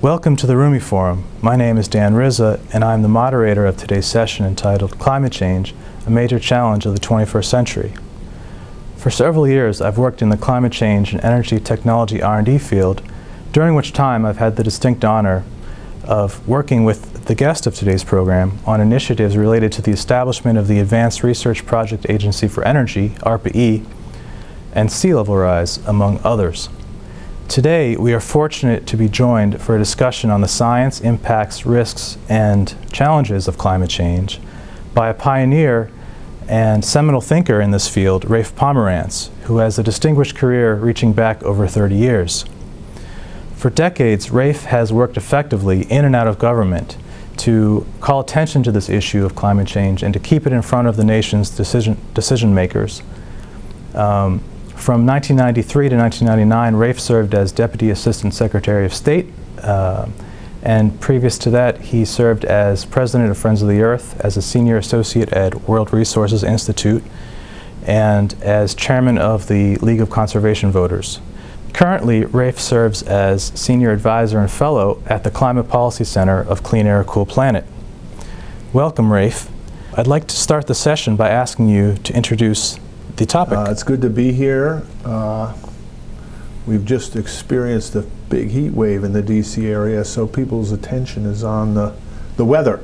Welcome to the Rumi Forum. My name is Dan Rizza, and I'm the moderator of today's session entitled Climate Change, a Major Challenge of the 21st Century. For several years, I've worked in the climate change and energy technology R&D field, during which time I've had the distinct honor of working with the guest of today's program on initiatives related to the establishment of the Advanced Research Project Agency for Energy, ARPA-E, and sea level rise, among others. Today, we are fortunate to be joined for a discussion on the science, impacts, risks, and challenges of climate change by a pioneer and seminal thinker in this field, Rafe Pomerance, who has a distinguished career reaching back over 30 years. For decades, Rafe has worked effectively in and out of government to call attention to this issue of climate change and to keep it in front of the nation's decision, decision makers. Um, from 1993 to 1999, Rafe served as Deputy Assistant Secretary of State uh, and previous to that, he served as president of Friends of the Earth, as a senior associate at World Resources Institute, and as chairman of the League of Conservation Voters. Currently, Rafe serves as senior advisor and fellow at the Climate Policy Center of Clean Air, Cool Planet. Welcome, Rafe. I'd like to start the session by asking you to introduce the topic. Uh, it's good to be here. Uh, we've just experienced a big heat wave in the DC area, so people's attention is on the, the weather.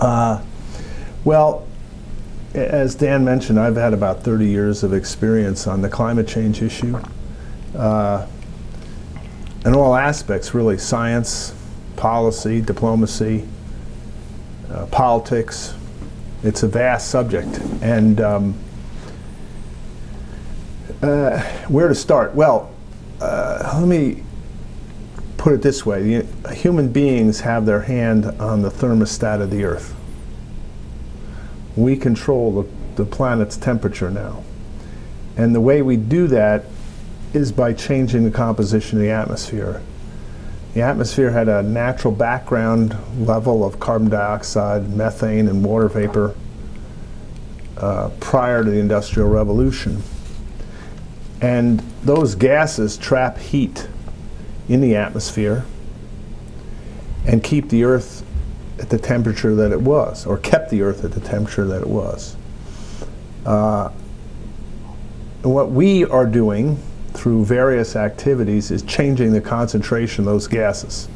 Uh, well, as Dan mentioned, I've had about 30 years of experience on the climate change issue. Uh, in all aspects, really, science, policy, diplomacy, uh, politics. It's a vast subject. And um, uh, where to start? Well, uh, let me put it this way. human beings have their hand on the thermostat of the Earth. We control the, the planet's temperature now. And the way we do that is by changing the composition of the atmosphere. The atmosphere had a natural background level of carbon dioxide, methane, and water vapor uh, prior to the Industrial Revolution. And those gases trap heat in the atmosphere and keep the Earth at the temperature that it was, or kept the Earth at the temperature that it was. Uh, what we are doing through various activities is changing the concentration of those gases.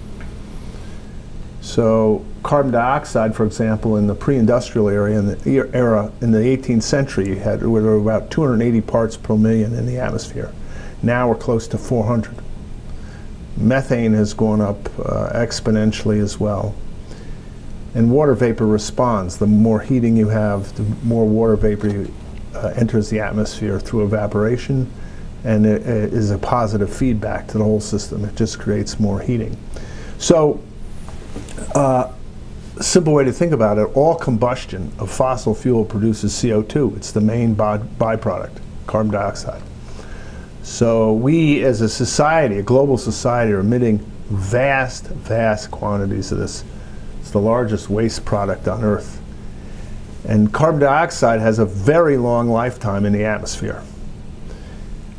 So carbon dioxide, for example, in the pre-industrial area in the era in the 18th century, you had there were about 280 parts per million in the atmosphere. Now we're close to 400. Methane has gone up uh, exponentially as well. And water vapor responds. The more heating you have, the more water vapor uh, enters the atmosphere through evaporation, and it, it is a positive feedback to the whole system. It just creates more heating. So, uh, simple way to think about it, all combustion of fossil fuel produces CO2. It's the main byproduct, carbon dioxide. So we as a society, a global society, are emitting vast, vast quantities of this. It's the largest waste product on Earth. And carbon dioxide has a very long lifetime in the atmosphere.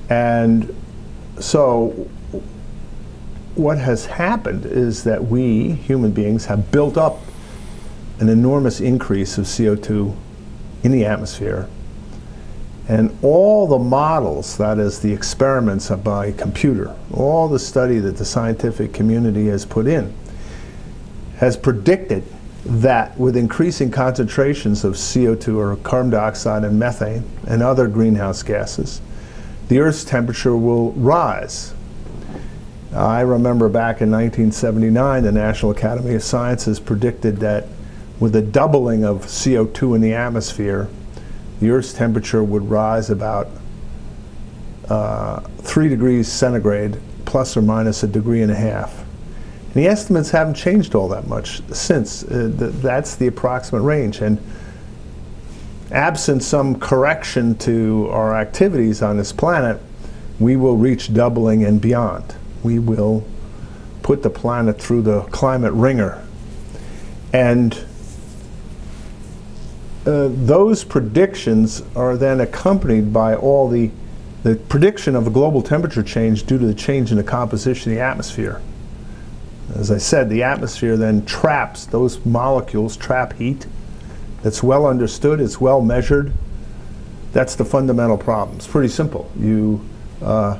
And so what has happened is that we, human beings, have built up an enormous increase of CO2 in the atmosphere and all the models, that is the experiments by computer, all the study that the scientific community has put in, has predicted that with increasing concentrations of CO2 or carbon dioxide and methane and other greenhouse gases, the Earth's temperature will rise. I remember back in 1979, the National Academy of Sciences predicted that with a doubling of CO2 in the atmosphere, the Earth's temperature would rise about uh, 3 degrees centigrade, plus or minus a degree and a half. And the estimates haven't changed all that much since. Uh, th that's the approximate range. And absent some correction to our activities on this planet, we will reach doubling and beyond. We will put the planet through the climate wringer. And uh, those predictions are then accompanied by all the, the prediction of a global temperature change due to the change in the composition of the atmosphere. As I said, the atmosphere then traps, those molecules trap heat. That's well understood, it's well measured. That's the fundamental problem. It's pretty simple. You uh,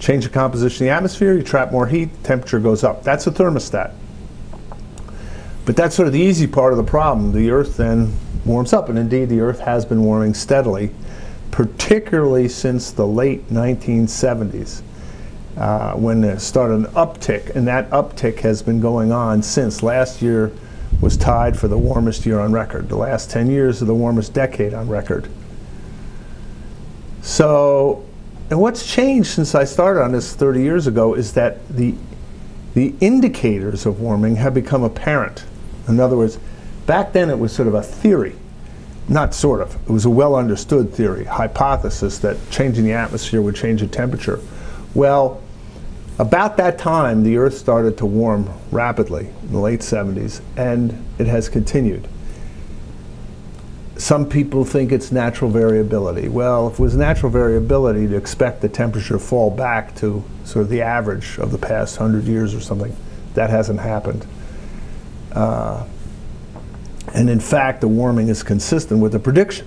change the composition of the atmosphere, you trap more heat, temperature goes up. That's a thermostat. But that's sort of the easy part of the problem. The Earth then warms up, and indeed the Earth has been warming steadily, particularly since the late 1970s. Uh, when it started an uptick, and that uptick has been going on since. Last year was tied for the warmest year on record. The last 10 years are the warmest decade on record. So, and what's changed since I started on this 30 years ago is that the, the indicators of warming have become apparent. In other words, back then it was sort of a theory, not sort of, it was a well understood theory, hypothesis that changing the atmosphere would change the temperature. Well, about that time, the Earth started to warm rapidly in the late 70s, and it has continued. Some people think it's natural variability. Well, if it was natural variability to expect the temperature to fall back to sort of the average of the past 100 years or something, that hasn't happened. Uh, and in fact, the warming is consistent with the prediction.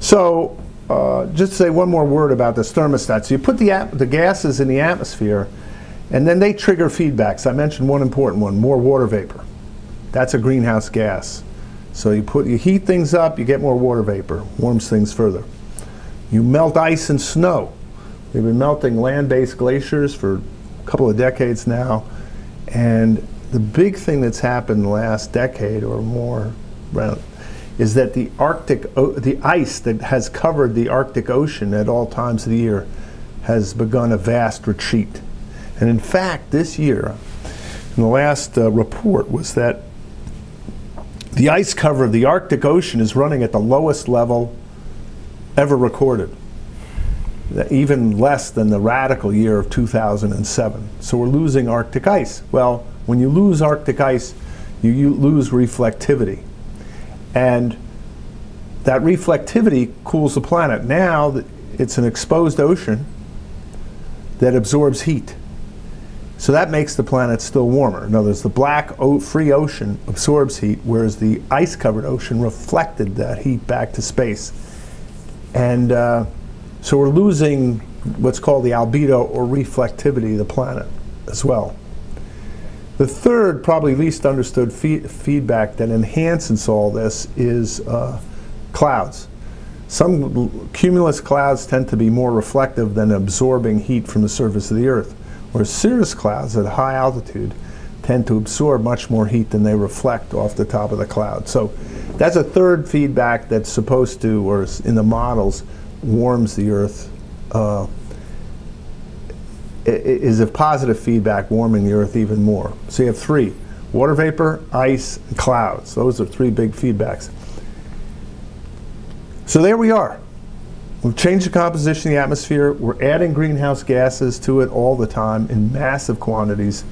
So, uh, just to say one more word about this thermostat. So, you put the, the gases in the atmosphere, and then they trigger feedbacks. I mentioned one important one more water vapor. That's a greenhouse gas. So, you, put, you heat things up, you get more water vapor, warms things further. You melt ice and snow. We've been melting land based glaciers for a couple of decades now, and the big thing that's happened the last decade or more is that the Arctic, the ice that has covered the Arctic Ocean at all times of the year has begun a vast retreat. And in fact, this year, in the last uh, report was that the ice cover of the Arctic Ocean is running at the lowest level ever recorded, even less than the radical year of 2007. So we're losing Arctic ice. Well, when you lose Arctic ice, you, you lose reflectivity. And that reflectivity cools the planet. Now it's an exposed ocean that absorbs heat. So that makes the planet still warmer. In other words, the black free ocean absorbs heat, whereas the ice covered ocean reflected that heat back to space. And uh, so we're losing what's called the albedo or reflectivity of the planet as well. The third, probably least understood feedback that enhances all this is uh, clouds. Some cumulus clouds tend to be more reflective than absorbing heat from the surface of the Earth, whereas cirrus clouds at high altitude tend to absorb much more heat than they reflect off the top of the cloud. So that's a third feedback that's supposed to, or in the models, warms the Earth uh, is of positive feedback warming the Earth even more. So you have three water vapor, ice, and clouds. Those are three big feedbacks. So there we are. We've changed the composition of the atmosphere. We're adding greenhouse gases to it all the time in massive quantities,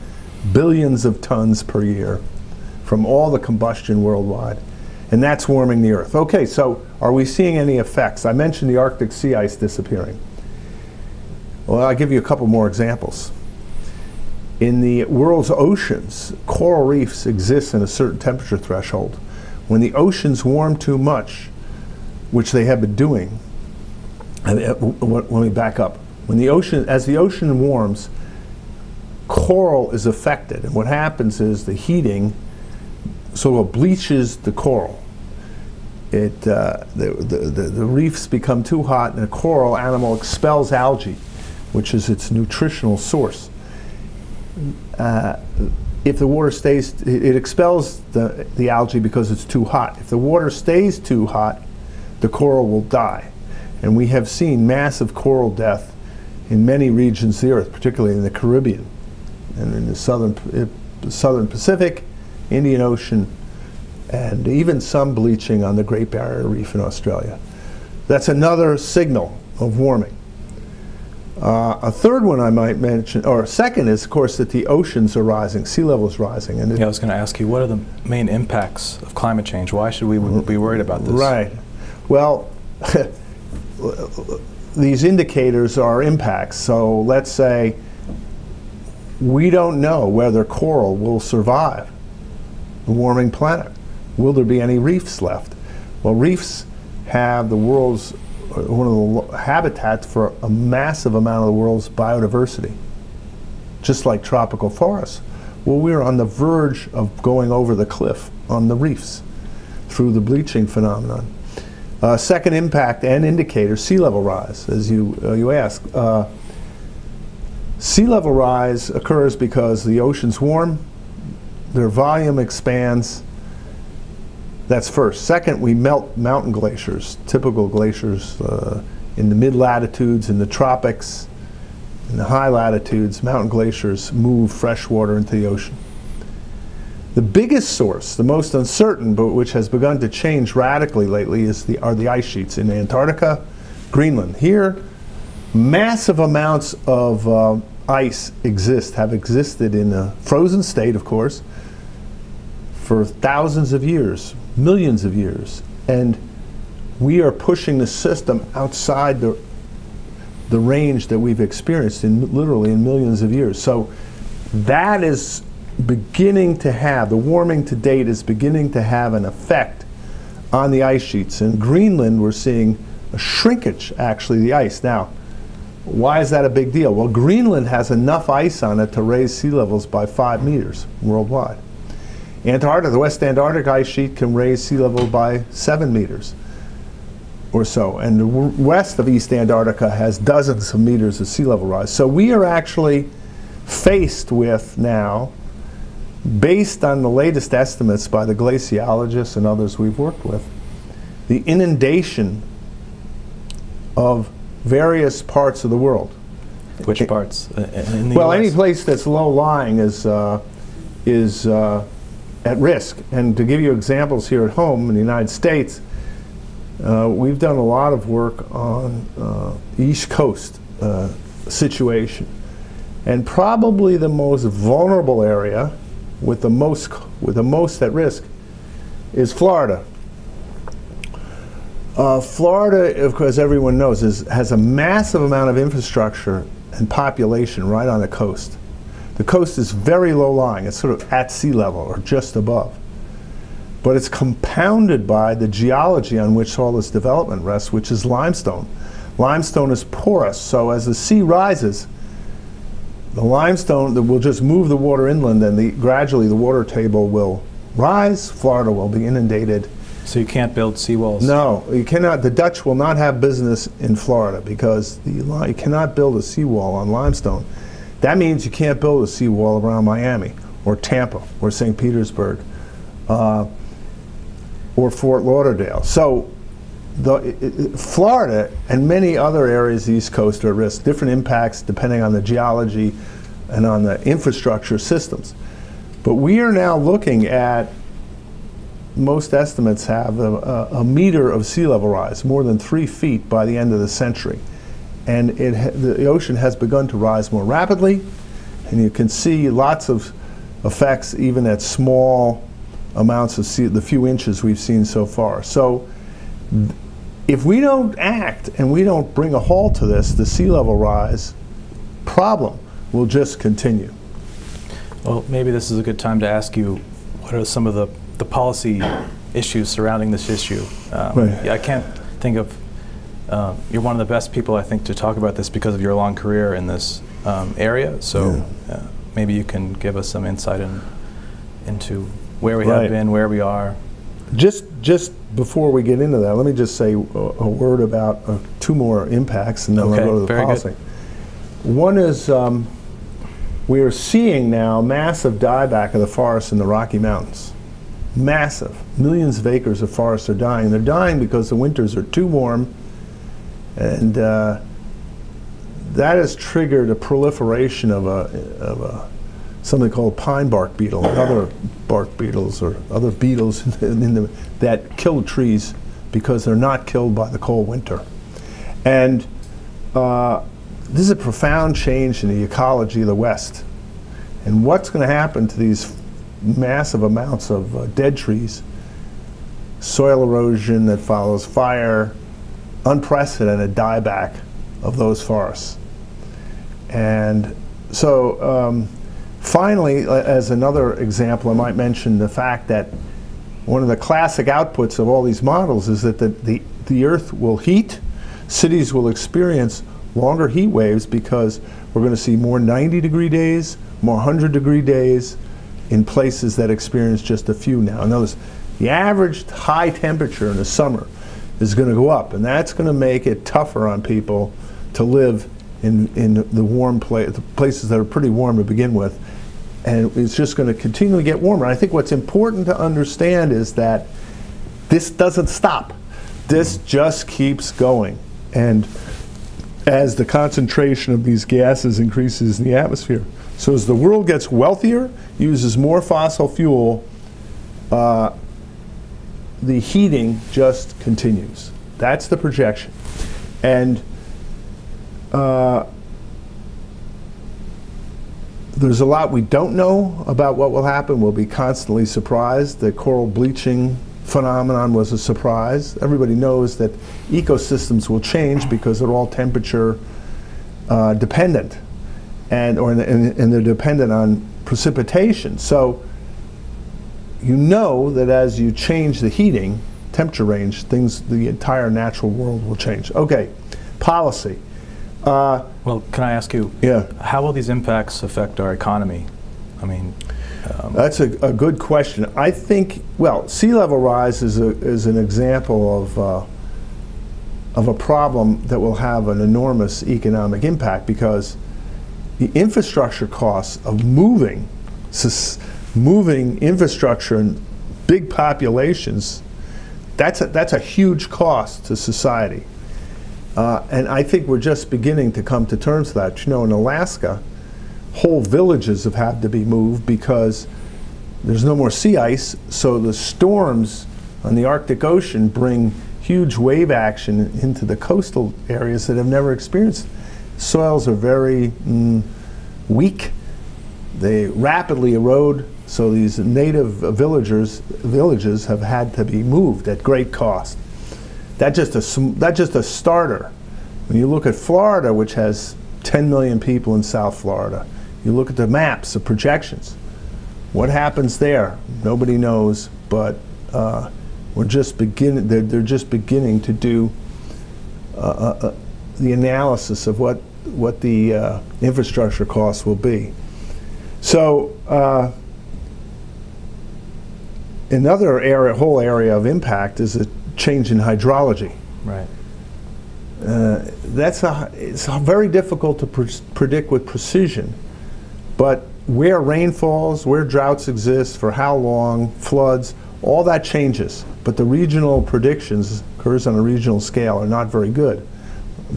billions of tons per year from all the combustion worldwide. And that's warming the Earth. Okay, so are we seeing any effects? I mentioned the Arctic sea ice disappearing. Well, I'll give you a couple more examples. In the world's oceans, coral reefs exist in a certain temperature threshold. When the oceans warm too much, which they have been doing, uh, let me back up. When the ocean, as the ocean warms, coral is affected, and what happens is the heating sort of bleaches the coral. It, uh, the, the, the, the reefs become too hot, and the coral animal expels algae which is its nutritional source. Uh, if the water stays, it expels the, the algae because it's too hot. If the water stays too hot, the coral will die. And we have seen massive coral death in many regions of the earth, particularly in the Caribbean and in the southern, uh, southern Pacific, Indian Ocean, and even some bleaching on the Great Barrier Reef in Australia. That's another signal of warming. Uh, a third one I might mention, or second, is of course that the oceans are rising, sea levels rising. And yeah, I was going to ask you, what are the main impacts of climate change? Why should we be worried about this? Right. Well, these indicators are impacts. So let's say we don't know whether coral will survive the warming planet. Will there be any reefs left? Well, reefs have the world's uh, one of the habitats for a massive amount of the world's biodiversity, just like tropical forests. Well, we're on the verge of going over the cliff on the reefs through the bleaching phenomenon. Uh, second impact and indicator, sea level rise, as you, uh, you ask. Uh, sea level rise occurs because the oceans warm, their volume expands. That's first. Second, we melt mountain glaciers, typical glaciers uh, in the mid latitudes, in the tropics, in the high latitudes. Mountain glaciers move fresh water into the ocean. The biggest source, the most uncertain, but which has begun to change radically lately, is the, are the ice sheets in Antarctica, Greenland. Here, massive amounts of uh, ice exist, have existed in a frozen state, of course, for thousands of years, millions of years. And we are pushing the system outside the, the range that we've experienced in literally in millions of years. So that is beginning to have, the warming to date is beginning to have an effect on the ice sheets. In Greenland, we're seeing a shrinkage, actually, the ice. Now, why is that a big deal? Well, Greenland has enough ice on it to raise sea levels by five meters worldwide. Antarctica, the West Antarctic ice sheet can raise sea level by seven meters or so. And the west of East Antarctica has dozens of meters of sea level rise. So we are actually faced with now based on the latest estimates by the glaciologists and others we've worked with, the inundation of various parts of the world. Which parts? Uh, well, US? any place that's low lying is, uh, is uh, at risk. And to give you examples here at home in the United States, uh, we've done a lot of work on uh, East Coast uh, situation. And probably the most vulnerable area with the most with the most at risk is Florida. Uh, Florida, of course, everyone knows, is, has a massive amount of infrastructure and population right on the coast. The coast is very low lying. It's sort of at sea level or just above. But it's compounded by the geology on which all this development rests, which is limestone. Limestone is porous, so as the sea rises, the limestone that will just move the water inland and the, gradually the water table will rise, Florida will be inundated. So you can't build seawalls? No, you cannot. The Dutch will not have business in Florida because the, you cannot build a seawall on limestone. That means you can't build a seawall around Miami or Tampa or St. Petersburg uh, or Fort Lauderdale. So the, Florida and many other areas of the East Coast are at risk, different impacts depending on the geology and on the infrastructure systems. But we are now looking at, most estimates have a, a, a meter of sea level rise, more than three feet by the end of the century. And it, the ocean has begun to rise more rapidly, and you can see lots of effects even at small amounts of sea, the few inches we've seen so far. So if we don't act and we don't bring a halt to this, the sea level rise problem will just continue. Well, maybe this is a good time to ask you what are some of the, the policy issues surrounding this issue? Um, right. yeah, I can't think of, uh, you're one of the best people, I think, to talk about this because of your long career in this um, area. So yeah. uh, maybe you can give us some insight in, into where we right. have been, where we are. Just, just before we get into that, let me just say a, a word about uh, two more impacts, and then okay, we'll go to the very policy. Good. One is um, we are seeing now massive dieback of the forests in the Rocky Mountains. Massive. Millions of acres of forests are dying. They're dying because the winters are too warm, and uh, that has triggered a proliferation of a, of a something called pine bark beetle and other bark beetles or other beetles in the, in the, that kill trees because they're not killed by the cold winter. And uh, this is a profound change in the ecology of the West. And what's going to happen to these massive amounts of uh, dead trees, soil erosion that follows fire, unprecedented dieback of those forests. And so um, finally, as another example, I might mention the fact that one of the classic outputs of all these models is that the, the, the Earth will heat, cities will experience longer heat waves because we're going to see more 90 degree days, more 100 degree days in places that experience just a few now. Notice the average high temperature in the summer is going to go up, and that's going to make it tougher on people to live in, in the warm pla places that are pretty warm to begin with. And it's just going to continually get warmer. I think what's important to understand is that this doesn't stop. This just keeps going. And as the concentration of these gases increases in the atmosphere. So as the world gets wealthier, uses more fossil fuel, uh, the heating just continues. That's the projection. And uh, there's a lot we don't know about what will happen. We'll be constantly surprised. The coral bleaching phenomenon was a surprise. Everybody knows that ecosystems will change because they're all temperature uh, dependent, and or and, and they're dependent on precipitation. So you know that as you change the heating temperature range, things the entire natural world will change. Okay, policy. Uh, well, can I ask you? Yeah. How will these impacts affect our economy? I mean, um, That's a, a, good question. I think, well, sea level rise is, a, is an example of, uh, of a problem that will have an enormous economic impact because the infrastructure costs of moving, moving infrastructure and big populations, that's a, that's a huge cost to society. Uh, and I think we're just beginning to come to terms with that. You know, in Alaska, whole villages have had to be moved because there's no more sea ice, so the storms on the Arctic Ocean bring huge wave action into the coastal areas that have never experienced. Soils are very mm, weak. They rapidly erode, so these native villagers villages have had to be moved at great cost. That just a that just a starter. When you look at Florida, which has 10 million people in South Florida, you look at the maps, the projections. What happens there? Nobody knows, but uh, we're just beginning. They're, they're just beginning to do uh, uh, uh, the analysis of what what the uh, infrastructure costs will be. So uh, another area, whole area of impact is a change in hydrology. Right. Uh, that's a, it's very difficult to pr predict with precision but where rain falls, where droughts exist, for how long, floods, all that changes. But the regional predictions, occurs on a regional scale, are not very good.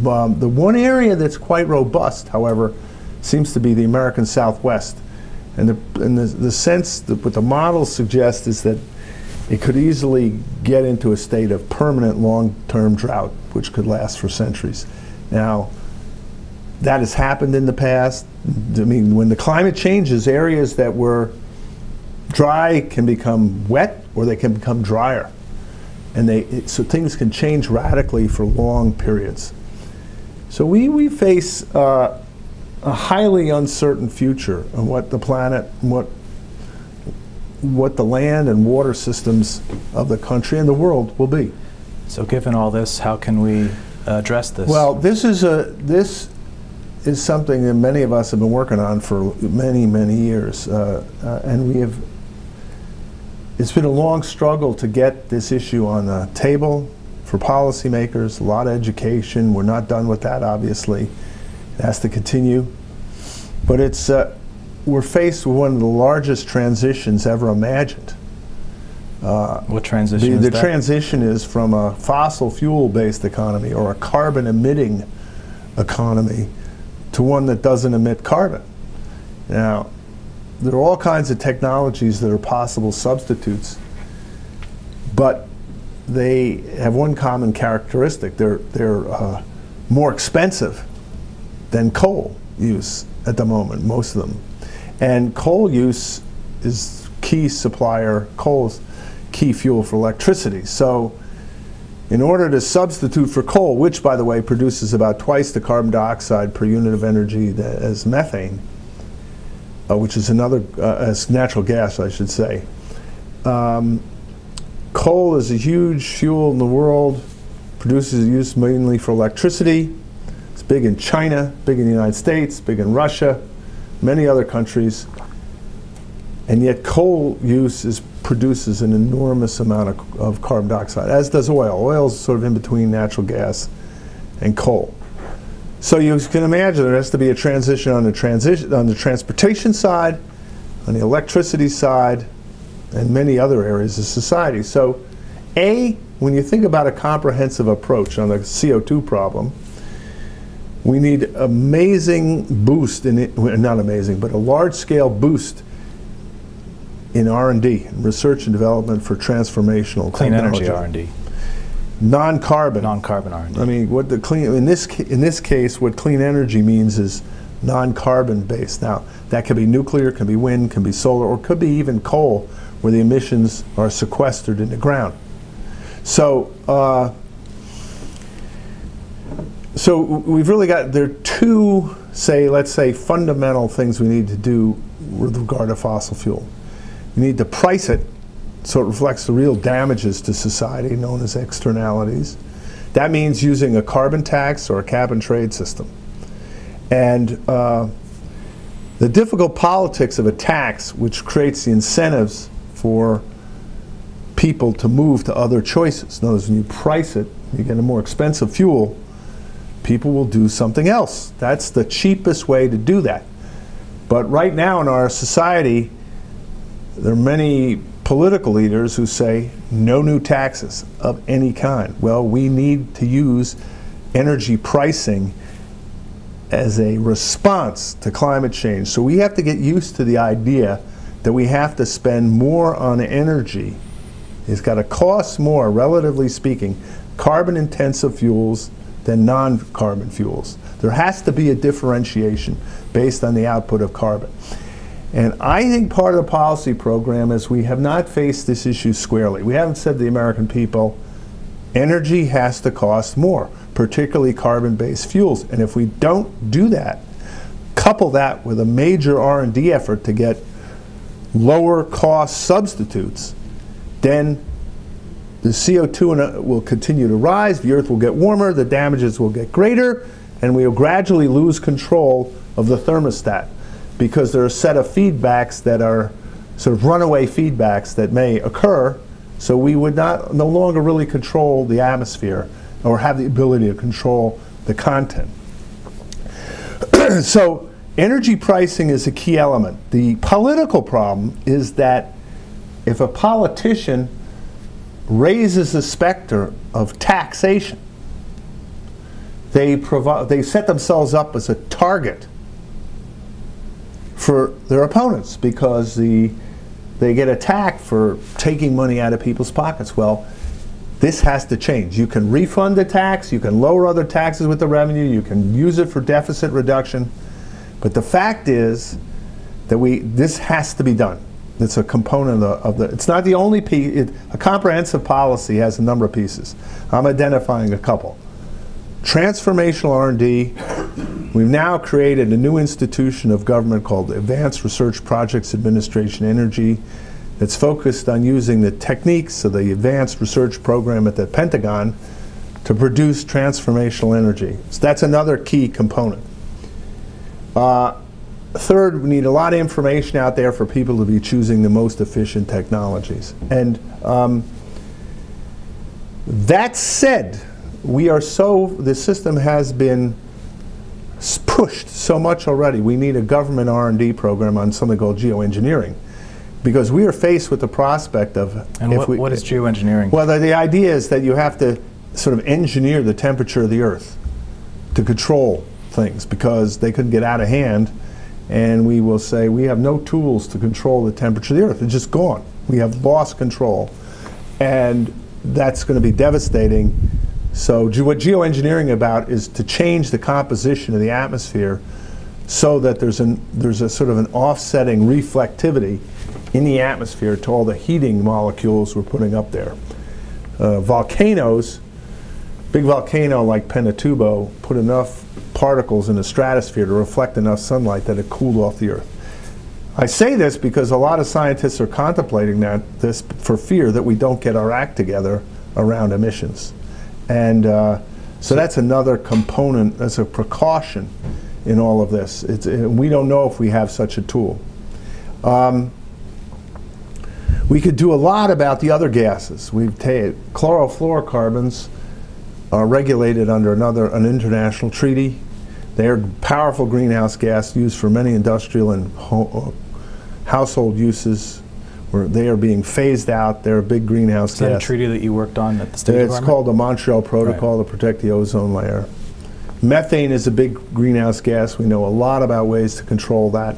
Um, the one area that's quite robust, however, seems to be the American Southwest. And the, and the, the sense that what the models suggest is that it could easily get into a state of permanent long-term drought, which could last for centuries. Now, that has happened in the past. I mean, when the climate changes, areas that were dry can become wet or they can become drier. And they, it, so things can change radically for long periods. So we, we face uh, a highly uncertain future on what the planet, what, what the land and water systems of the country and the world will be. So given all this, how can we address this? Well, this is a, this is something that many of us have been working on for many, many years. Uh, uh, and we have, it's been a long struggle to get this issue on the table for policymakers, a lot of education. We're not done with that, obviously. It has to continue. But it's, uh, we're faced with one of the largest transitions ever imagined. Uh, what transition the, the transition is from a fossil fuel based economy or a carbon emitting economy to one that doesn't emit carbon. Now, there are all kinds of technologies that are possible substitutes, but they have one common characteristic. They're, they're uh, more expensive than coal use at the moment, most of them. And coal use is key supplier, coal is key fuel for electricity. So in order to substitute for coal, which, by the way, produces about twice the carbon dioxide per unit of energy as methane, uh, which is another, uh, as natural gas, I should say. Um, coal is a huge fuel in the world, produces use mainly for electricity. It's big in China, big in the United States, big in Russia, many other countries. And yet coal use is, produces an enormous amount of, of carbon dioxide, as does oil. Oil is sort of in between natural gas and coal. So you can imagine there has to be a transition on the transition on the transportation side, on the electricity side, and many other areas of society. So, A, when you think about a comprehensive approach on the CO2 problem, we need amazing boost in it, not amazing, but a large scale boost in R&D, research and development for transformational Clean technology. energy R&D, Non-carbon. non-carbon R&D. I mean, what the clean in this in this case, what clean energy means is non-carbon based. Now, that could be nuclear, can be wind, can be solar, or could be even coal, where the emissions are sequestered in the ground. So, uh, so we've really got there are two, say, let's say, fundamental things we need to do with regard to fossil fuel. We need to price it so it reflects the real damages to society known as externalities. That means using a carbon tax or a cap and trade system. And uh, the difficult politics of a tax, which creates the incentives for people to move to other choices. In other words, when you price it, you get a more expensive fuel, people will do something else. That's the cheapest way to do that. But right now in our society, there are many political leaders who say no new taxes of any kind. Well, we need to use energy pricing as a response to climate change. So we have to get used to the idea that we have to spend more on energy. It's got to cost more, relatively speaking, carbon intensive fuels than non carbon fuels. There has to be a differentiation based on the output of carbon. And I think part of the policy program is we have not faced this issue squarely. We haven't said to the American people, energy has to cost more, particularly carbon-based fuels. And if we don't do that, couple that with a major R&D effort to get lower cost substitutes, then the CO2 in a- will continue to rise, the earth will get warmer, the damages will get greater, and we will gradually lose control of the thermostat because there are a set of feedbacks that are sort of runaway feedbacks that may occur, so we would not no longer really control the atmosphere or have the ability to control the content. so energy pricing is a key element. The political problem is that if a politician raises the specter of taxation, they, provi- they set themselves up as a target for their opponents because the, they get attacked for taking money out of people's pockets. Well, this has to change. You can refund the tax, you can lower other taxes with the revenue, you can use it for deficit reduction, but the fact is that we this has to be done. It's a component of the, of the it's not the only piece. It, a comprehensive policy has a number of pieces. I'm identifying a couple. Transformational R&D. We've now created a new institution of government called Advanced Research Projects Administration Energy that's focused on using the techniques of the Advanced Research Program at the Pentagon to produce transformational energy. So that's another key component. Uh, third, we need a lot of information out there for people to be choosing the most efficient technologies. And um, that said, we are so, the system has been pushed so much already. We need a government R&D program on something called geoengineering because we are faced with the prospect of And if what, we, what is geoengineering? well, the, the idea is that you have to sort of engineer the temperature of the Earth to control things because they could get out of hand, and we will say we have no tools to control the temperature of the Earth. It's just gone. We have lost control, and that's going to be devastating. So, what geoengineering about is to change the composition of the atmosphere so that there's an there's a sort of an offsetting reflectivity in the atmosphere to all the heating molecules we're putting up there. Uh, volcanoes, big volcano like Pinatubo, put enough particles in the stratosphere to reflect enough sunlight that it cooled off the Earth. I say this because a lot of scientists are contemplating that this for fear that we don't get our act together around emissions, and uh, so that's another component. That's a precaution in all of this. It's, uh, we don't know if we have such a tool. Um, we could do a lot about the other gases. We've chlorofluorocarbons are regulated under another an international treaty. They are powerful greenhouse gas used for many industrial and ho uh, household uses. Where they are being phased out. They're a big greenhouse Is gas. that a treaty that you worked on at the State It's Department? called the Montreal Protocol to protect the ozone layer. Methane is a big greenhouse gas. We know a lot about ways to control that.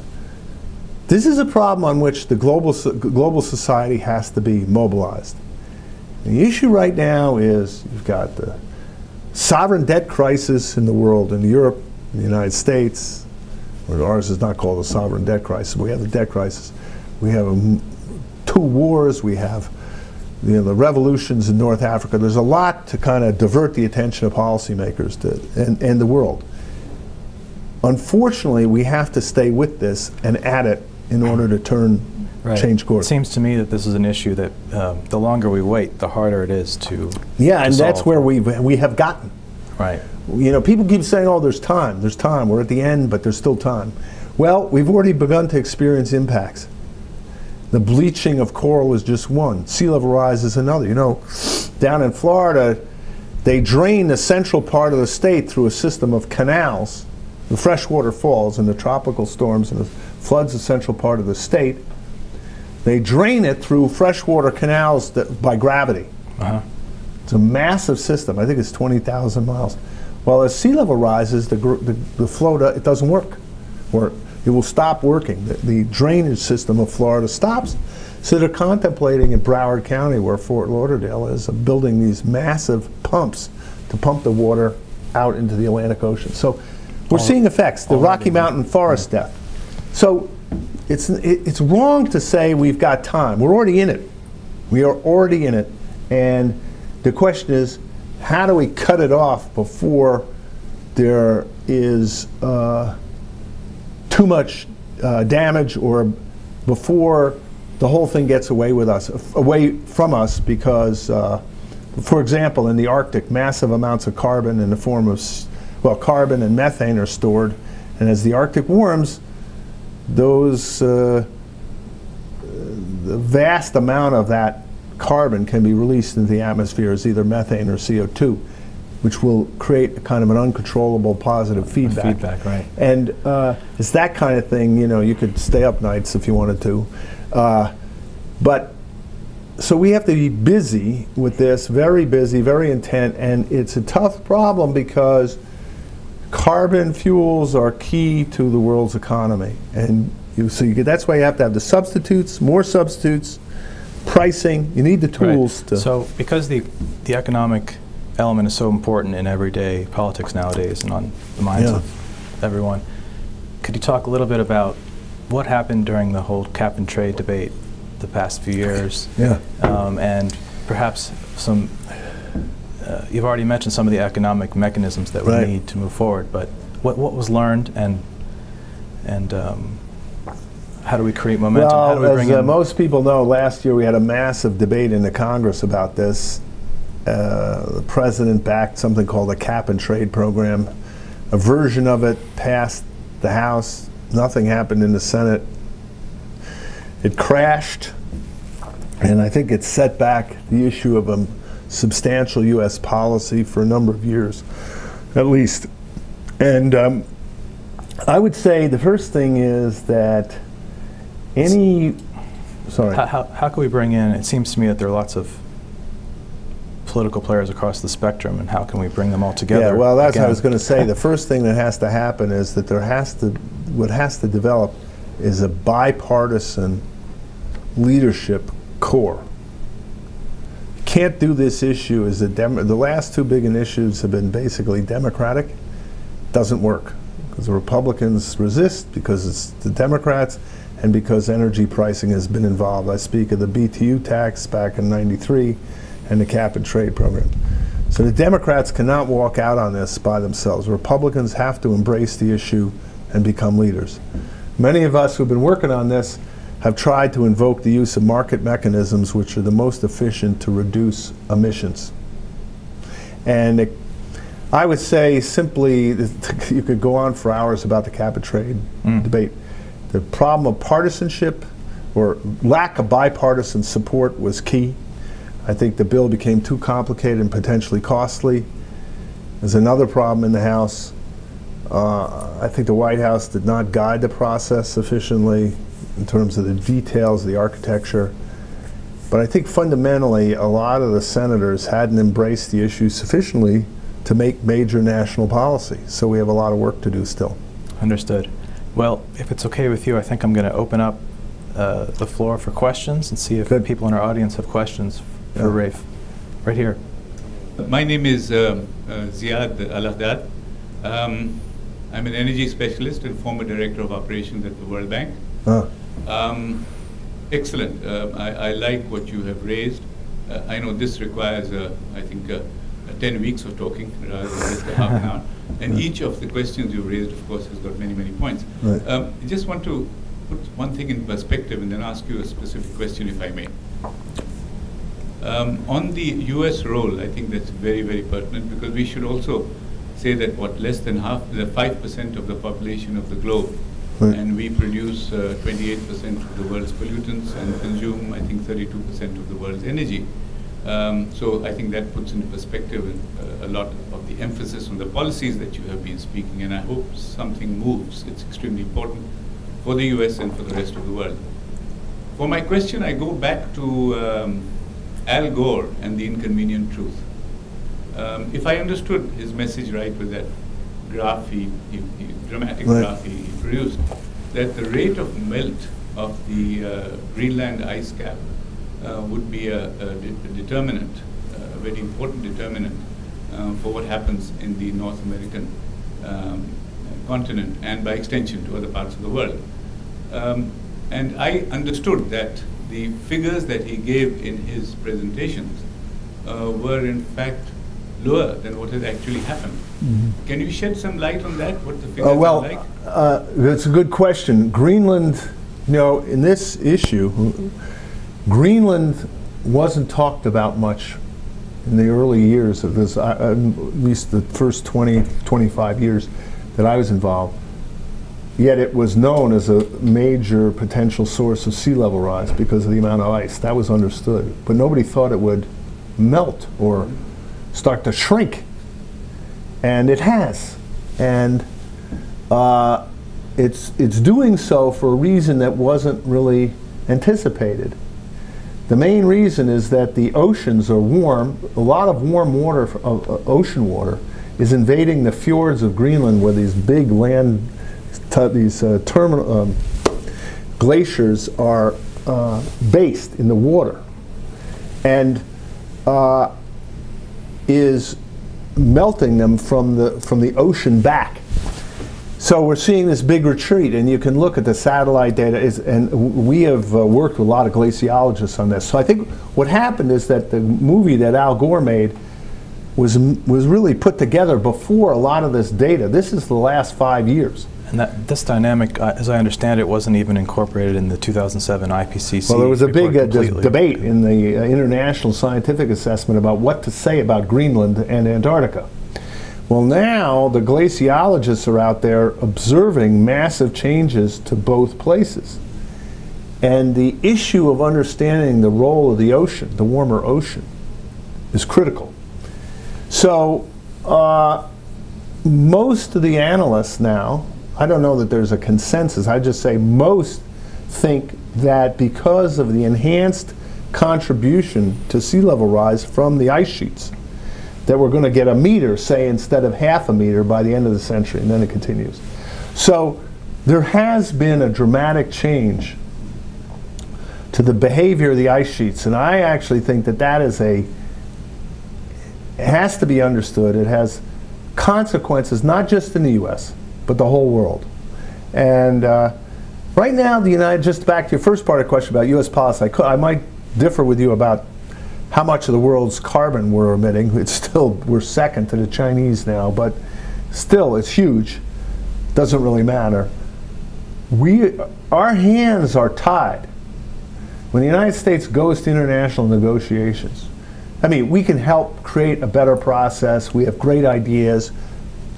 This is a problem on which the global, so- global society has to be mobilized. The issue right now is you've got the sovereign debt crisis in the world, in Europe, in the United States. Or ours is not called a sovereign debt crisis. We have the debt crisis. We have um, two wars. We have you know, the revolutions in North Africa. There's a lot to kind of divert the attention of policymakers to, and, and the world. Unfortunately, we have to stay with this and at it in order to turn, Right. change course. It seems to me that this is an issue that um, the longer we wait, the harder it is to. Yeah, to and that's where we we have gotten. Right. You know, people keep saying, "Oh, there's time. There's time. We're at the end, but there's still time." Well, we've already begun to experience impacts. The bleaching of coral is just one. Sea level rise is another. You know, down in Florida, they drain the central part of the state through a system of canals. The freshwater falls and the tropical storms and the floods the central part of the state. They drain it through freshwater canals that, by gravity. Uh-huh. It's a massive system. I think it's 20,000 miles. Well, as sea level rises, the, gr- the, the flow, it doesn't work. Or it will stop working. The, the drainage system of Florida stops. So they're contemplating in Broward County, where Fort Lauderdale is, of building these massive pumps to pump the water out into the Atlantic Ocean. So we're seeing effects. The Rocky Mountain forest death. So it's, it, it's wrong to say we've got time. We're already in it. We are already in it. And the question is, how do we cut it off before there is uh, too much uh, damage or before the whole thing gets away with us, away from us because, uh, for example, in the Arctic, massive amounts of carbon in the form of, well, carbon and methane are stored. And as the Arctic warms, those, uh, the vast amount of that carbon can be released into the atmosphere as either methane or CO2, which will create a kind of an uncontrollable positive feedback. Feedback, right. And uh, it's that kind of thing, you know, you could stay up nights if you wanted to. Uh, but so we have to be busy with this, very busy, very intent, and it's a tough problem because carbon fuels are key to the world's economy. And you, so you, get- that's why you have to have the substitutes, more substitutes, pricing. You need the tools Right. to. So, because the the economic element is so important in everyday politics nowadays and on the minds Yeah. of everyone, could you talk a little bit about what happened during the whole cap and trade debate the past few years? Yeah. Um, and perhaps some. Uh, you've already mentioned some of the economic mechanisms that we Right. need to move forward, but what what was learned and and um, how do we create momentum? how do we Well, bring as uh, most people know, last year we had a massive debate in the Congress about this. Uh, the president backed something called a cap and trade program. A version of it passed the House. Nothing happened in the Senate. It crashed, and I think it set back the issue of a substantial U.S. policy for a number of years, at least. And um, I would say the first thing is that any, sorry. How, how, how can we bring in, it seems to me that there are lots of political players across the spectrum, and how can we bring them all together? Yeah, well, that's what I was going to say. The first thing that has to happen is that there has to, what has to develop is a bipartisan leadership core. Can't do this issue as a Dem- the last two big initiatives have been basically Democratic. Doesn't work because the Republicans resist because it's the Democrats and because energy pricing has been involved. I speak of the BTU tax back in 93 and the cap and trade program. So the Democrats cannot walk out on this by themselves. Republicans have to embrace the issue and become leaders. Many of us who've been working on this have tried to invoke the use of market mechanisms which are the most efficient to reduce emissions. And it, I would say simply, you could go on for hours about the cap and trade mm. debate. The problem of partisanship or lack of bipartisan support was key. I think the bill became too complicated and potentially costly. There's another problem in the House. Uh, I think the White House did not guide the process sufficiently in terms of the details of the architecture. But I think fundamentally, a lot of the senators hadn't embraced the issue sufficiently to make major national policy. So we have a lot of work to do still. Understood. Well, if it's okay with you, I think I'm going to open up uh, the floor for questions and see if Good. people in our audience have questions for yeah. Rafe. Right here. My name is um, uh, Ziad Al Um, I'm an energy specialist and former director of operations at the World Bank. Huh. Um, excellent. Uh, I, I, like what you have raised. Uh, I know this requires, uh, I think, uh, 10 weeks of talking rather than just a half an hour. And each of the questions you raised, of course, has got many, many points. Right. Um, I just want to put one thing in perspective and then ask you a specific question, if I may. Um, on the US role, I think that's very, very pertinent because we should also say that what less than half, the 5% of the population of the globe, right. and we produce 28% uh, of the world's pollutants and consume, I think, 32% of the world's energy. Um, so I think that puts into perspective uh, a lot of the emphasis on the policies that you have been speaking, and I hope something moves. It's extremely important for the US and for the rest of the world. For my question, I go back to um, Al Gore and the inconvenient truth. Um, if I understood his message right with that graph, he, he, he dramatic right. graph he, produced, that the rate of melt of the uh, Greenland ice cap would be a, a, de a determinant, a very important determinant uh, for what happens in the North American um, continent and by extension to other parts of the world. Um, and I understood that the figures that he gave in his presentations uh, were in fact lower than what has actually happened. Mm -hmm. Can you shed some light on that, what the figures uh, well, are like? Uh, that's a good question. Greenland, you know, in this issue, Greenland wasn't talked about much in the early years of this, uh, at least the first 20, 25 years that I was involved. Yet it was known as a major potential source of sea level rise because of the amount of ice. That was understood. But nobody thought it would melt or start to shrink. And it has. And uh, it's, it's doing so for a reason that wasn't really anticipated. The main reason is that the oceans are warm. A lot of warm water, uh, uh, ocean water, is invading the fjords of Greenland where these big land these uh, terminal um, glaciers are uh, based in the water and uh, is melting them from the from the ocean back. So we're seeing this big retreat, and you can look at the satellite data. Is, and we have uh, worked with a lot of glaciologists on this. So I think what happened is that the movie that Al Gore made was was really put together before a lot of this data. This is the last five years. And that, this dynamic, uh, as I understand it, wasn't even incorporated in the 2007 IPCC. Well, there was a big uh, debate in the uh, international scientific assessment about what to say about Greenland and Antarctica. Well, now the glaciologists are out there observing massive changes to both places. And the issue of understanding the role of the ocean, the warmer ocean, is critical. So, uh, most of the analysts now I don't know that there's a consensus. I just say most think that because of the enhanced contribution to sea level rise from the ice sheets, that we're going to get a meter, say, instead of half a meter by the end of the century, and then it continues. So there has been a dramatic change to the behavior of the ice sheets, and I actually think that that is a, it has to be understood. It has consequences not just in the U.S., but the whole world. And uh, right now, the United, just back to your first part of the question about U.S. policy, I, could, I might differ with you about how much of the world's carbon we're emitting. It's still, we're second to the Chinese now, but still, it's huge. Doesn't really matter. we, our hands are tied. When the United States goes to international negotiations, I mean, we can help create a better process. We have great ideas,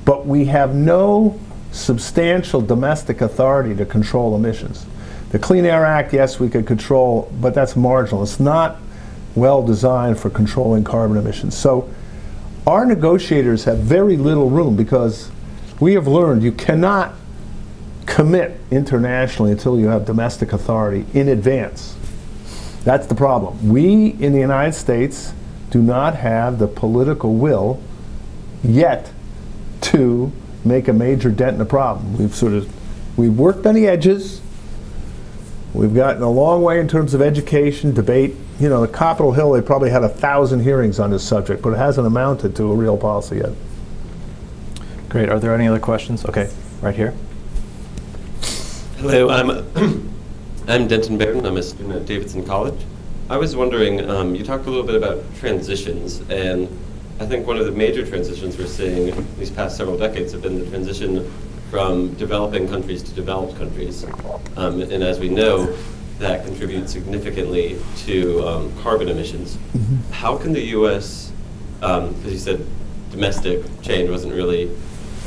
but we have no substantial domestic authority to control emissions. The Clean Air Act, yes, we could control, but that's marginal. It's not well designed for controlling carbon emissions. So our negotiators have very little room because we have learned you cannot commit internationally until you have domestic authority in advance. That's the problem. We in the United States do not have the political will yet to make a major dent in the problem. We've sort of we've worked on the edges. We've gotten a long way in terms of education, debate. You know, the Capitol Hill, they probably had a thousand hearings on this subject, but it hasn't amounted to a real policy yet. Great. Are there any other questions? Okay, right here. Hello, I'm, I'm Denton Baird. I'm a student at Davidson College. I was wondering, um, you talked a little bit about transitions, and I think one of the major transitions we're seeing these past several decades have been the transition from developing countries to developed countries. Um, and as we know, that contributes significantly to um, carbon emissions. Mm-hmm. How can the U.S., because um, you said domestic change wasn't really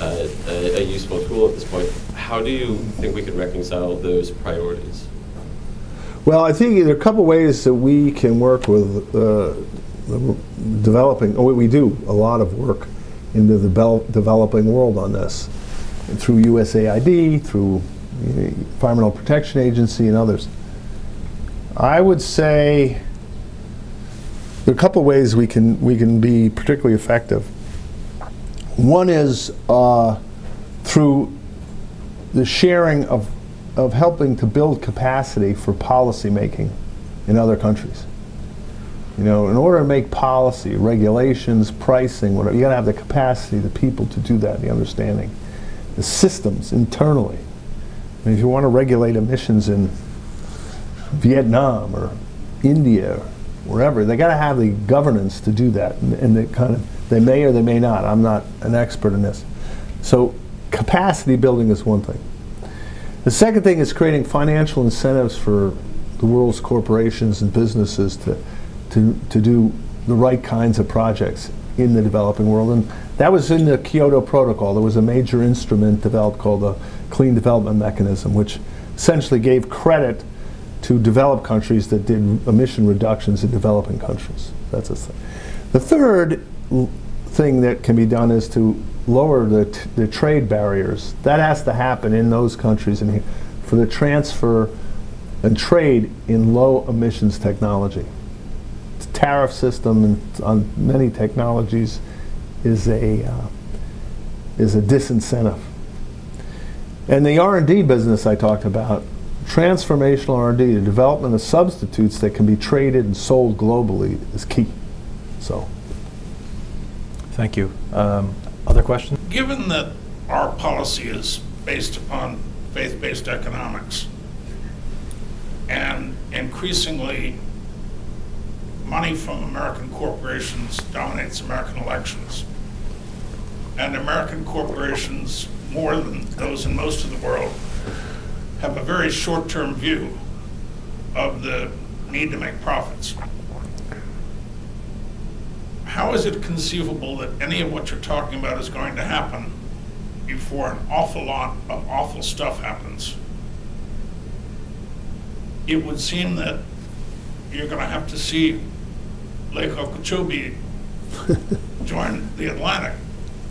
uh, a, a useful tool at this point, how do you think we can reconcile those priorities? Well, I think there are a couple ways that we can work with uh, developing. Oh, we do a lot of work in the developing world on this, through USAID, through the Environmental Protection Agency, and others. I would say there are a couple ways we can we can be particularly effective. One is uh, through the sharing of of helping to build capacity for policy making in other countries. You know, in order to make policy, regulations, pricing, whatever, you got to have the capacity, the people to do that, the understanding, the systems internally. I mean, if you want to regulate emissions in Vietnam or India or wherever, they got to have the governance to do that, and, and they kind of they may or they may not. I'm not an expert in this, so capacity building is one thing. The second thing is creating financial incentives for the world's corporations and businesses to, to, to do the right kinds of projects in the developing world. And that was in the Kyoto Protocol. There was a major instrument developed called the Clean Development Mechanism, which essentially gave credit to developed countries that did emission reductions in developing countries. That's a thing. The third thing that can be done is to lower the, the trade barriers. That has to happen in those countries and for the transfer and trade in low emissions technology. The tariff system on many technologies is a uh, is a disincentive. And the R&D business I talked about, transformational R&D, the development of substitutes that can be traded and sold globally is key. So. Thank you. Um, other questions? Given that our policy is based upon faith-based economics, and increasingly money from American corporations dominates American elections, and American corporations, more than those in most of the world, have a very short-term view of the need to make profits how is it conceivable that any of what you're talking about is going to happen before an awful lot of awful stuff happens? It would seem that you're going to have to see Lake Okeechobee join the Atlantic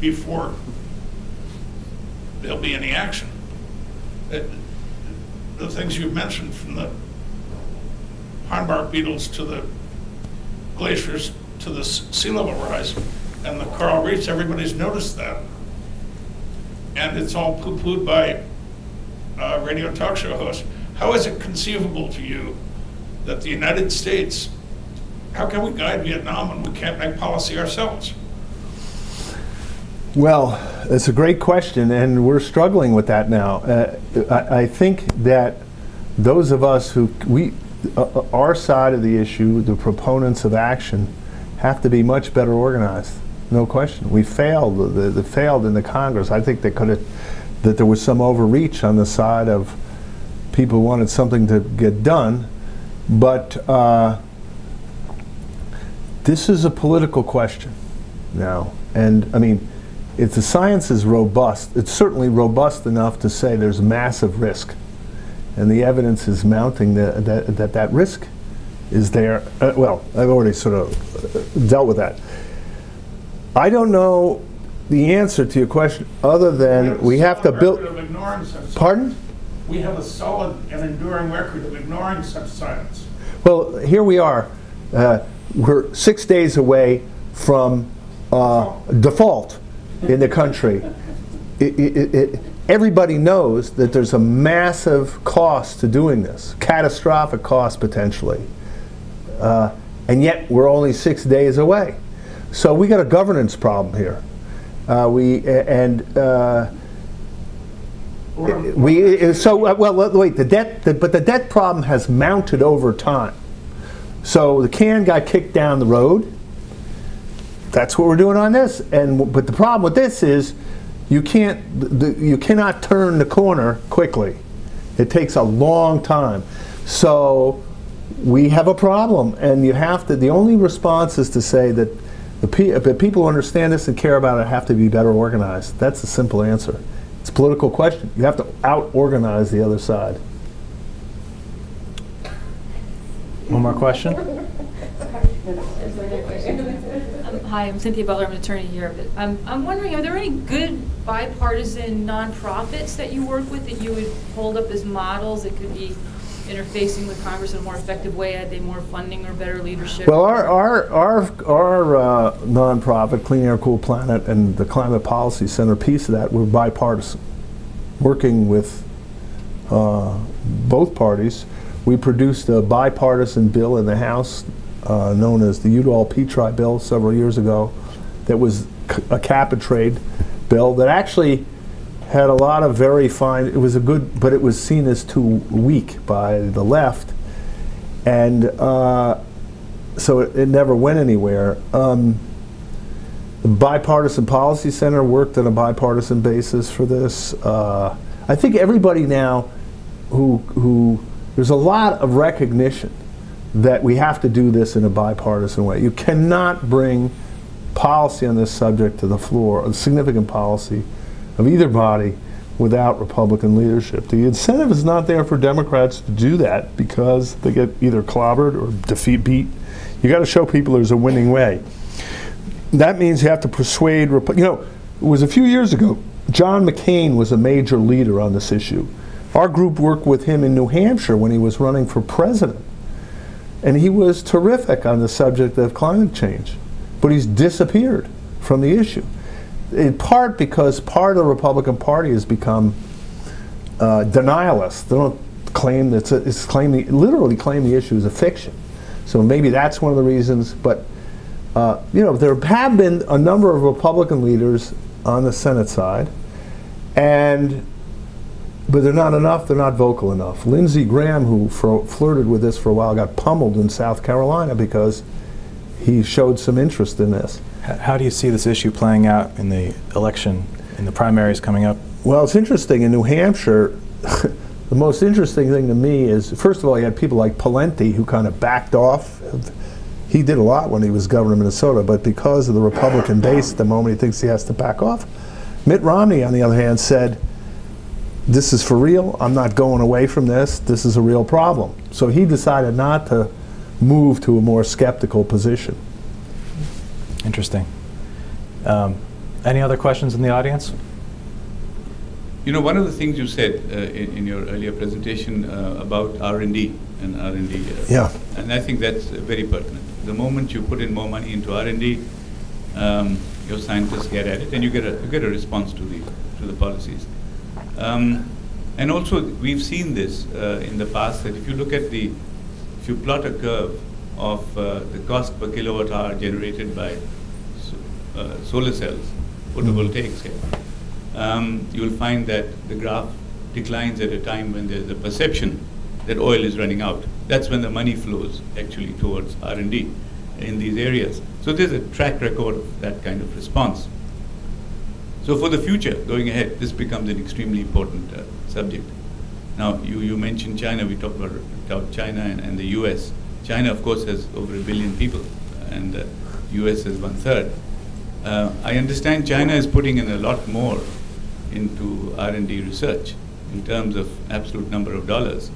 before there'll be any action. It, uh, the things you've mentioned from the pine bark beetles to the glaciers to the sea level rise and the coral reefs, everybody's noticed that. And it's all poo-pooed by uh, radio talk show hosts. How is it conceivable to you that the United States, how can we guide Vietnam when we can't make policy ourselves? Well, it's a great question, and we're struggling with that now. Uh, I, I, think that those of us who, we, uh, uh our side of the issue, the proponents of action, have to be much better organized. No question. We failed. The, the failed in the Congress. I think they could have, that there was some overreach on the side of people wanted something to get done, but uh, this is a political question now. And I mean, if the science is robust, it's certainly robust enough to say there's massive risk. And the evidence is mounting that that, that, that risk is there. Uh, well, I've already sort of uh, dealt with that. I don't know the answer to your question other than we have to build. of ignoring such- Pardon? We have a solid and enduring record of ignoring such science. Well, here we are. Uh, we're six days away from uh, default in the country. It, it, it, everybody knows that there's a massive cost to doing this, catastrophic cost potentially. Uh, and yet we're only six days away. So we got a governance problem here. Uh, we and uh, we so uh, well wait the debt the, but the debt problem has mounted over time. So the can got kicked down the road. That's what we're doing on this. And but the problem with this is you can't the, you cannot turn the corner quickly. It takes a long time. So we have a problem, and you have to. The only response is to say that the, pe- the people who understand this and care about it have to be better organized. That's the simple answer. It's a political question. You have to out organize the other side. One more question? Hi, I'm Cynthia Butler, I'm an attorney here. But I'm, I'm wondering, are there any good bipartisan nonprofits that you work with that you would hold up as models that could be interfacing with Congress in a more effective way? Had they more funding or better leadership? Well, our, our, our, our uh, nonprofit, Clean Air, Cool Planet, and the Climate Policy Center, piece of that, we're bipartisan, working with uh, both parties. We produced a bipartisan bill in the House uh, known as the Udall-Petri bill several years ago that was a cap and trade bill that actually had a lot of very fine, it was a good, but it was seen as too weak by the left. And uh, so it, it never went anywhere. Um, the Bipartisan Policy Center worked on a bipartisan basis for this. Uh, I think everybody now who, who, there's a lot of recognition that we have to do this in a bipartisan way. You cannot bring policy on this subject to the floor, a significant policy of either body, without Republican leadership. The incentive is not there for Democrats to do that because they get either clobbered or defeat beat. You got to show people there's a winning way. That means you have to persuade. Repu- You know, it was a few years ago. John McCain was a major leader on this issue. Our group worked with him in New Hampshire when he was running for president. And he was terrific on the subject of climate change. But he's disappeared from the issue. In part because part of the Republican Party has become uh, denialists. They don't claim that it's, it's claiming, literally claim the issue is a fiction. So maybe that's one of the reasons. But uh, you know, there have been a number of Republican leaders on the Senate side, and but they're not enough. They're not vocal enough. Lindsey Graham, who fro- flirted with this for a while, got pummeled in South Carolina because he showed some interest in this. How do you see this issue playing out in the election, in the primaries coming up? Well, it's interesting in New Hampshire. the most interesting thing to me is, first of all, you had people like Pawlenty who kind of backed off. He did a lot when he was governor of Minnesota, but because of the Republican base, at the moment he thinks he has to back off. Mitt Romney, on the other hand, said, "This is for real. I'm not going away from this. This is a real problem." So he decided not to move to a more skeptical position. Interesting. Um, Any other questions in the audience? You know, one of the things you said uh, in, in your earlier presentation uh, about R&D and R&D. Uh, Yeah. And I think that's uh, very pertinent. The moment you put in more money into R&D, um, your scientists get at it, and you get a you get a response to the to the policies. Um, and also, we've seen this uh, in the past that if you look at the if you plot a curve of uh, the cost per kilowatt hour generated by so, uh, solar cells, photovoltaics here, um, you will find that the graph declines at a time when there's a perception that oil is running out. That's when the money flows actually towards R&D in these areas. So there's a track record of that kind of response. So for the future, going ahead, this becomes an extremely important uh, subject. Now, you, you mentioned China, we talked about, about China and, and the US. China, of course, has over a billion people, and the US has one third. Uh, I understand China is putting in a lot more into R&D research in terms of absolute number of dollars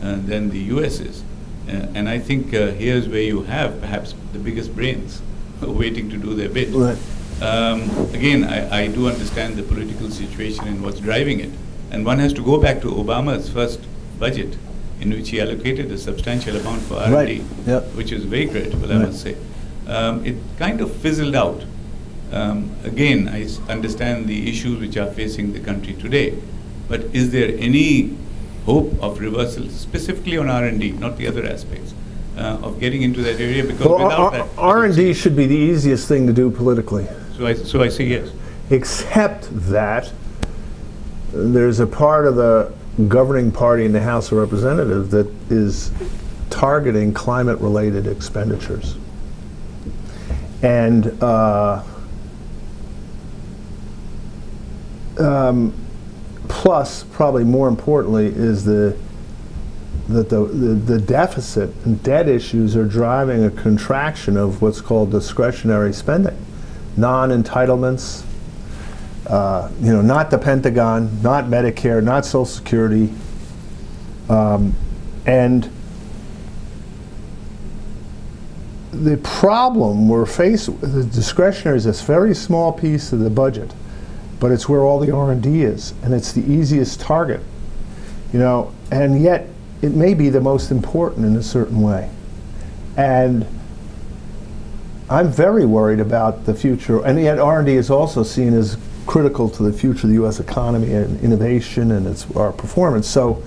uh, than the US is. Uh, and I think uh, here's where you have perhaps the biggest brains waiting to do their bit. Right. Um, again, I, I do understand the political situation and what's driving it. And one has to go back to Obama's first budget, in which he allocated a substantial amount for R&D, Right, yep. which is very critical, I Right. must say. Um, it kind of fizzled out. Um, again, I s- understand the issues which are facing the country today, but is there any hope of reversal, specifically on R&D, not the other aspects, uh, of getting into that area? Because Well, without R- that, R and D should be the easiest thing to do politically. So I, so I say yes. except that there's a part of the governing party in the House of Representatives that is targeting climate-related expenditures. And uh, um, plus, probably more importantly, is the that the, the, the deficit and debt issues are driving a contraction of what's called discretionary spending. Non-entitlements, uh, you know, not the Pentagon, not Medicare, not Social Security, um, and the problem we're faced with, the discretionary is this very small piece of the budget, but it's where all the R&D is, and it's the easiest target, you know, and yet it may be the most important in a certain way. And I'm very worried about the future, and yet R&D is also seen as critical to the future of the U.S. economy and innovation and its our performance. So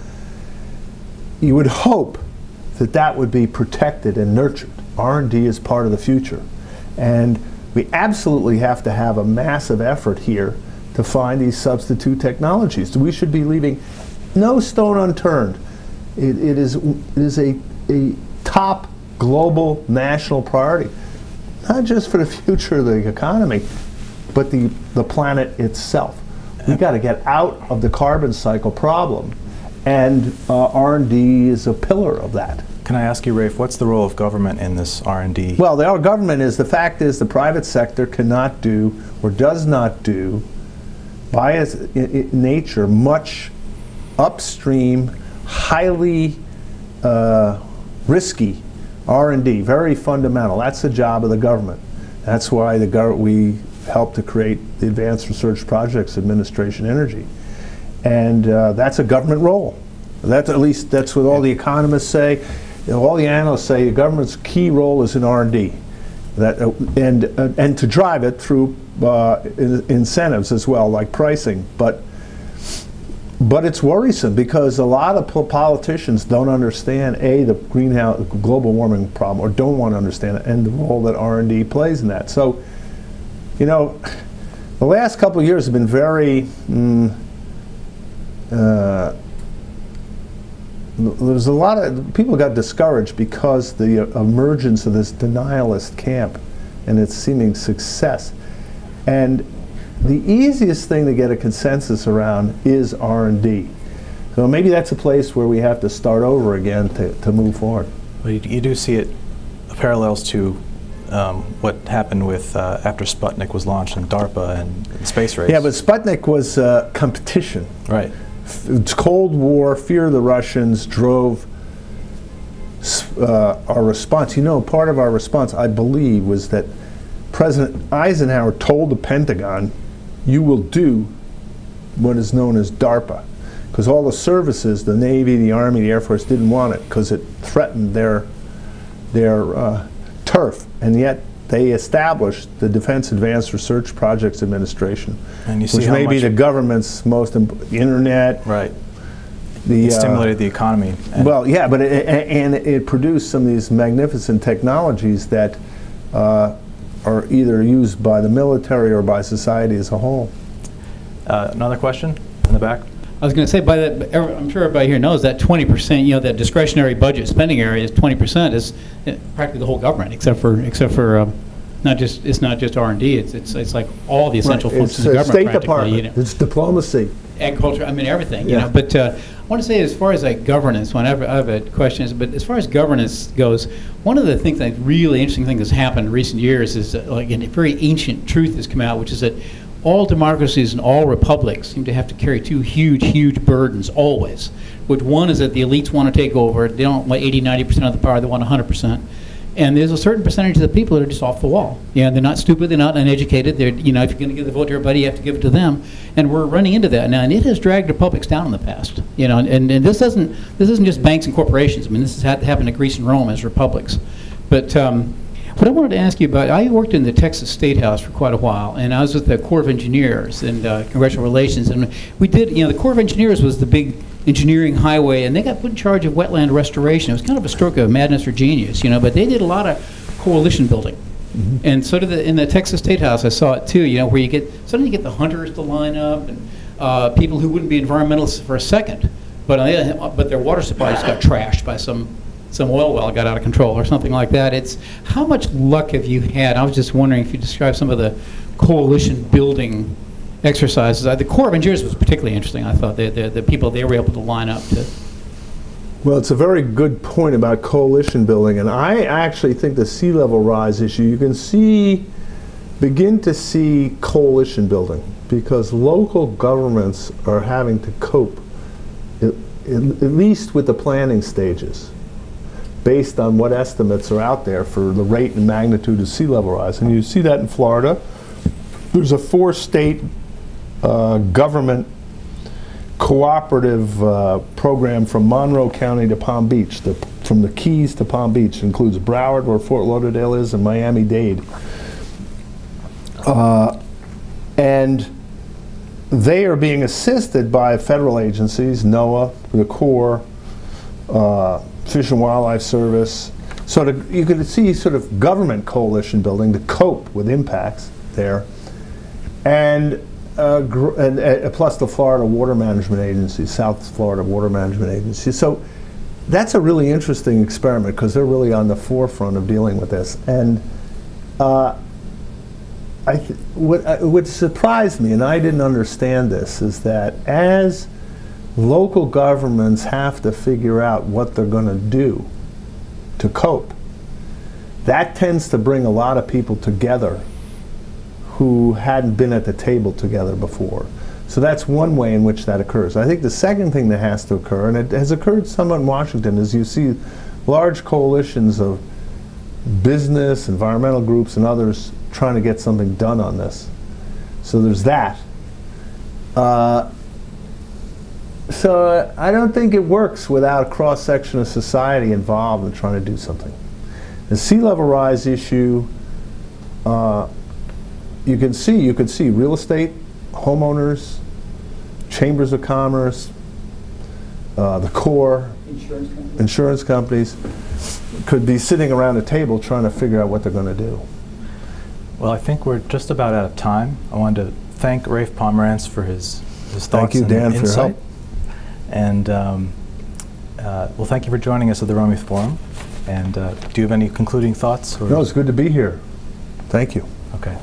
you would hope that that would be protected and nurtured. R&D is part of the future, and we absolutely have to have a massive effort here to find these substitute technologies. We should be leaving no stone unturned. It, it is it is a a top global national priority, not just for the future of the economy, but the the planet itself. We've got to get out of the carbon cycle problem, and uh, R&D is a pillar of that. Can I ask you, Rafe, what's the role of government in this R&D? Well, the, our government is the fact is the private sector cannot do or does not do, by its nature, much upstream, highly uh, risky R&D, very fundamental. That's the job of the government. That's why the gov- we helped to create the Advanced Research Projects Administration Energy, and uh, that's a government role. That's at least that's what all the economists say. You know, all the analysts say the government's key role is in R&D, that uh, and uh, and to drive it through uh, in- incentives as well, like pricing. But but it's worrisome because a lot of politicians don't understand a the greenhouse global warming problem or don't want to understand it, and the role that R&D plays in that. So, you know, the last couple of years have been very. Mm, uh, there's a lot of people got discouraged because the emergence of this denialist camp and its seeming success and the easiest thing to get a consensus around is r&d so maybe that's a place where we have to start over again to, to move forward Well, you, you do see it parallels to um, what happened with uh, after Sputnik was launched and DARPA and space race. yeah but sputnik was uh, competition right. It's Cold War, fear of the Russians drove uh, our response. You know, part of our response, I believe, was that President Eisenhower told the Pentagon, you will do what is known as DARPA. Because all the services, the Navy, the Army, the Air Force, didn't want it because it threatened their, their uh, turf. And yet they established the Defense Advanced Research Projects Administration, And you see which may be the government's most, internet, Right. the It uh, stimulated the economy. well, yeah, but it, and it produced some of these magnificent technologies that uh, are either used by the military or by society as a whole. uh, another question in the back. I was going to say, by that, I'm sure everybody here knows that 20%, you know, that discretionary budget spending area is 20% is uh, practically the whole government, except for, except for, um, not just, it's not just R and D, it's, it's, it's like all the essential Right, functions it's of government State practically, you know. Department, it's diplomacy. agriculture, I mean, everything, you Yeah. know. But uh, want to say as far as like governance, whenever I have a question, but as far as governance goes, one of the things that really interesting thing that's happened in recent years is that, like a very ancient truth has come out, which is that all democracies and all republics seem to have to carry two huge, huge burdens always. Which one is that the elites want to take over, they don't want 80, 90% of the power, they want 100%. And there's a certain percentage of the people that are just off the wall. Yeah, they're not stupid, they're not uneducated. They're, you know, if you're going to give the vote to everybody, you have to give it to them. And we're running into that now, and it has dragged republics down in the past. You know, and, and this doesn't this isn't just banks and corporations. I mean, this has happened to Greece and Rome as republics. But um, what I wanted to ask you about, I worked in the Texas State House for quite a while, and I was with the Corps of Engineers and uh, Congressional Relations, and we did, you know, the Corps of Engineers was the big engineering highway, and they got put in charge of wetland restoration. It was kind of a stroke of madness or genius, you know, but they did a lot of coalition building. And sort of the, in the Texas State House, I saw it too, you know, where you get, suddenly you get the hunters to line up, and uh, people who wouldn't be environmentalists for a second, but, on the other hand, but their water supply just got trashed by some some oil well got out of control or something like that. It's how much luck have you had? I was just wondering if you describe some of the coalition building exercises. Uh, The Corps of Engineers was particularly interesting. I thought the, the, the people they were able to line up to. Well, it's a very good point about coalition building, and I actually think the sea level rise issue, you can see, begin to see coalition building because local governments are having to cope, at, at least with the planning stages, based on what estimates are out there for the rate and magnitude of sea level rise. And you see that in Florida. There's a four state uh, government cooperative uh, program from Monroe County to Palm Beach, the, from the Keys to Palm Beach, It includes Broward, where Fort Lauderdale is, and Miami-Dade. Uh, and they are being assisted by federal agencies, NOAA, the Corps, uh, Fish and Wildlife Service. So to, you can see sort of government coalition building to cope with impacts there. And uh, and, uh, plus the Florida Water Management Agency, South Florida Water Management Agency. So that's a really interesting experiment because they're really on the forefront of dealing with this. And uh, I what, uh, what surprised me, and I didn't understand this, is that as local governments have to figure out what they're going to do to cope, that tends to bring a lot of people together who hadn't been at the table together before. So that's one way in which that occurs. I think the second thing that has to occur, and it has occurred somewhat in Washington, is you see large coalitions of business, environmental groups, and others trying to get something done on this. So there's that. Uh, so I don't think it works without a cross section of society involved in trying to do something. The sea level rise issue, uh, you can see, you could see real estate, homeowners, chambers of commerce, uh, the Corps, Insurance company. insurance companies could be sitting around a table trying to figure out what they're going to do. Well, I think we're just about out of time. I wanted to thank Rafe Pomerance for his, his Thank you, and Dan, for your help. And um, uh, well, thank you for joining us at the Rumi Forum. And uh, do you have any concluding thoughts? Or? No, it's good to be here. Thank you. Okay.